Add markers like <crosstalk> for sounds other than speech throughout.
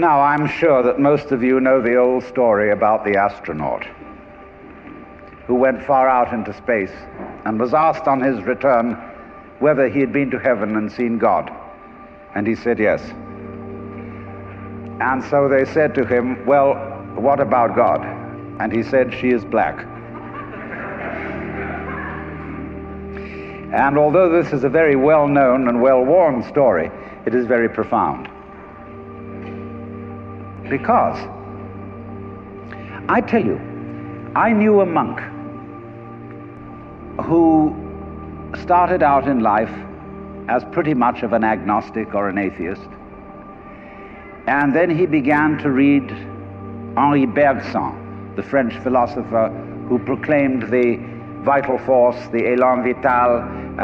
Now, I'm sure that most of you know the old story about the astronaut who went far out into space and was asked on his return whether he had been to heaven and seen God. And he said yes. And so they said to him, Well, what about God? And he said, She is black. and although this is a very well known and well worn story, it is very profound. Because, I tell you, I knew a monk who started out in life as pretty much of an agnostic or an atheist. And then he began to read Henri Bergson, the French philosopher who proclaimed the vital force, the élan vital,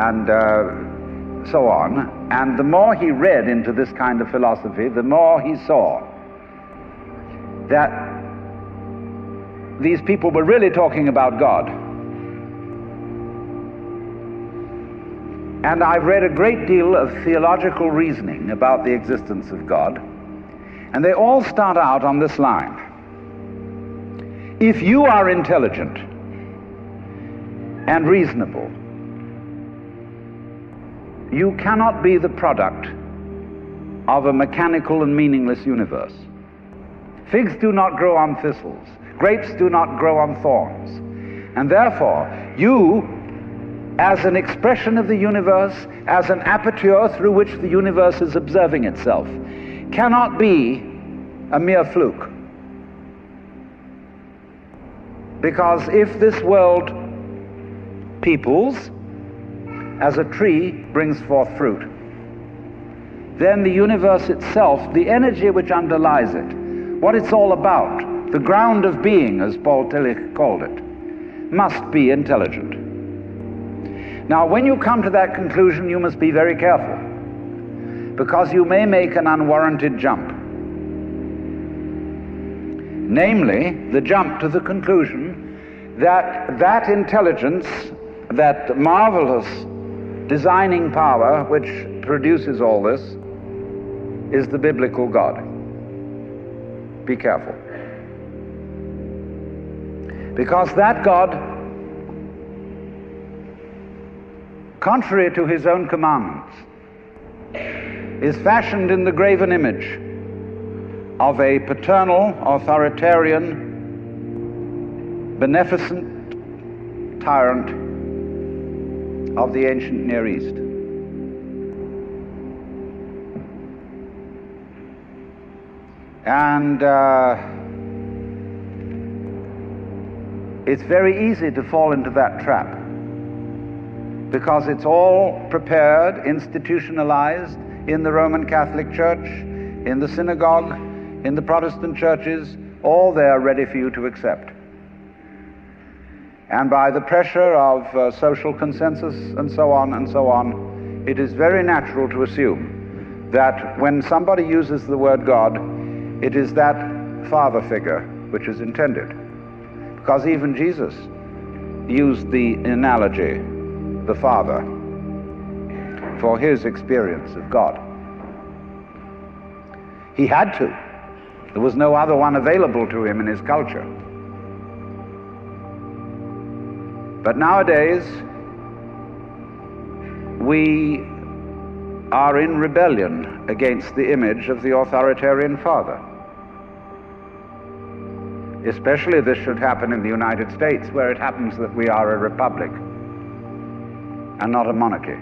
and uh, so on. And the more he read into this kind of philosophy, the more he saw that these people were really talking about God. And I've read a great deal of theological reasoning about the existence of God, and they all start out on this line. If you are intelligent and reasonable, you cannot be the product of a mechanical and meaningless universe. Figs do not grow on thistles, grapes do not grow on thorns. And therefore, you, as an expression of the universe, as an aperture through which the universe is observing itself, cannot be a mere fluke. Because if this world peoples, as a tree brings forth fruit, then the universe itself, the energy which underlies it, what it's all about, the ground of being, as Paul Tillich called it, must be intelligent. Now, when you come to that conclusion, you must be very careful, because you may make an unwarranted jump. Namely, the jump to the conclusion that that intelligence, that marvelous designing power which produces all this, is the biblical God. Be careful. Because that God, contrary to his own commandments, is fashioned in the graven image of a paternal, authoritarian, beneficent tyrant of the ancient Near East. And uh, it's very easy to fall into that trap because it's all prepared, institutionalized in the Roman Catholic Church, in the synagogue, in the Protestant churches, all there ready for you to accept. And by the pressure of uh, social consensus and so on and so on, it is very natural to assume that when somebody uses the word God, it is that father figure which is intended. Because even Jesus used the analogy, the father, for his experience of God. He had to. There was no other one available to him in his culture. But nowadays, we are in rebellion against the image of the authoritarian father. Especially this should happen in the United States, where it happens that we are a republic and not a monarchy.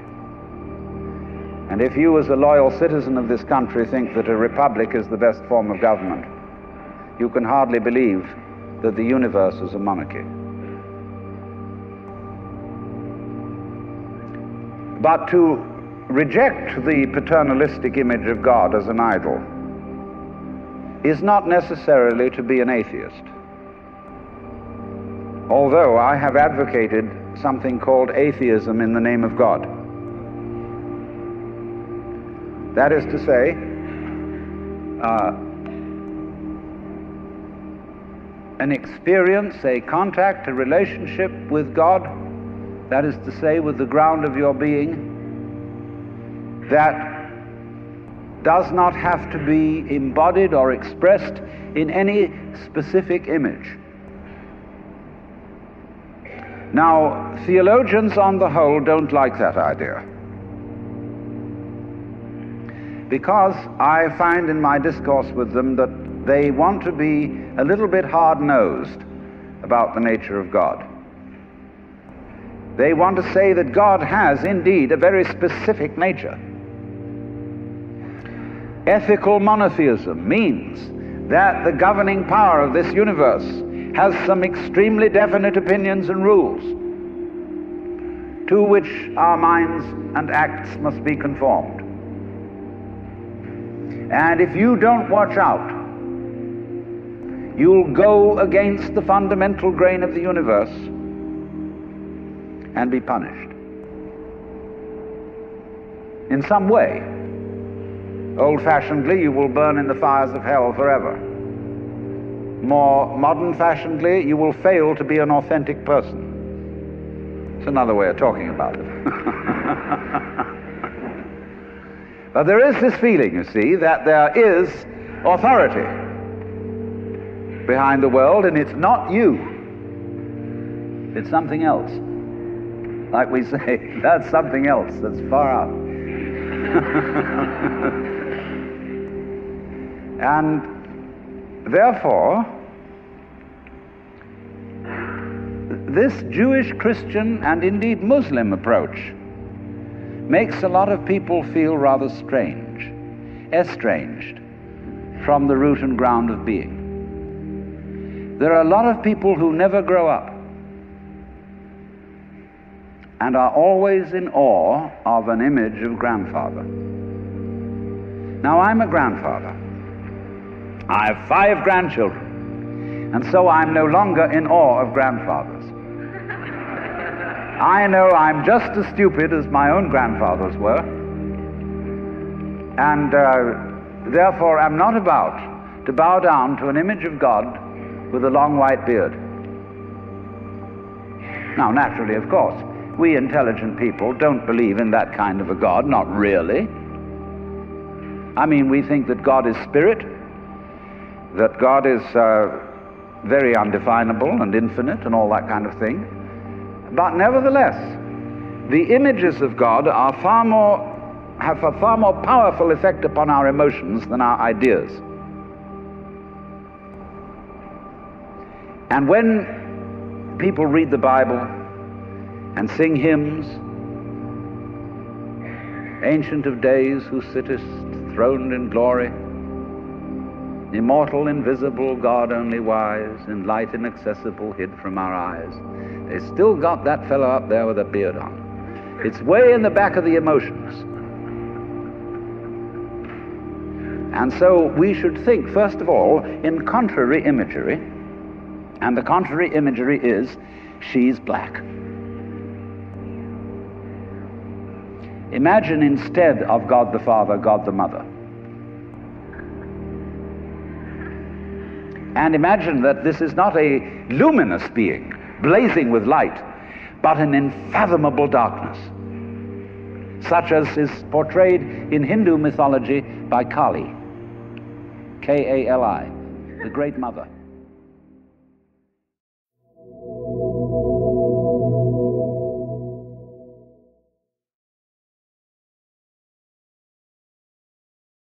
And if you, as a loyal citizen of this country, think that a republic is the best form of government, you can hardly believe that the universe is a monarchy. But to reject the paternalistic image of God as an idol is not necessarily to be an atheist. Although I have advocated something called atheism in the name of God. That is to say, uh, an experience, a contact, a relationship with God, that is to say, with the ground of your being, that does not have to be embodied or expressed in any specific image. Now, theologians on the whole don't like that idea. Because I find in my discourse with them that they want to be a little bit hard nosed about the nature of God. They want to say that God has indeed a very specific nature. Ethical monotheism means that the governing power of this universe has some extremely definite opinions and rules to which our minds and acts must be conformed. And if you don't watch out, you'll go against the fundamental grain of the universe and be punished. In some way, old fashionedly, you will burn in the fires of hell forever. More modern fashionedly, you will fail to be an authentic person. It's another way of talking about it. <laughs> but there is this feeling, you see, that there is authority behind the world, and it's not you, it's something else like we say, <laughs> that's something else that's far out. <laughs> and therefore, this Jewish, Christian, and indeed Muslim approach makes a lot of people feel rather strange, estranged from the root and ground of being. There are a lot of people who never grow up and are always in awe of an image of grandfather. Now, I'm a grandfather. I have five grandchildren, and so I'm no longer in awe of grandfathers. I know I'm just as stupid as my own grandfathers were, and uh, therefore am not about to bow down to an image of God with a long white beard. Now, naturally, of course, we intelligent people don't believe in that kind of a God, not really. I mean, we think that God is spirit, that God is uh, very undefinable and infinite and all that kind of thing. But nevertheless, the images of God are far more, have a far more powerful effect upon our emotions than our ideas. And when people read the Bible, and sing hymns. Ancient of days, who sittest throned in glory, immortal, invisible, God only wise, in light inaccessible, hid from our eyes. They still got that fellow up there with a beard on. It's way in the back of the emotions. And so we should think, first of all, in contrary imagery. And the contrary imagery is, she's black. Imagine instead of God the Father, God the Mother. And imagine that this is not a luminous being, blazing with light, but an unfathomable darkness, such as is portrayed in Hindu mythology by Kali, K A L I, the Great Mother.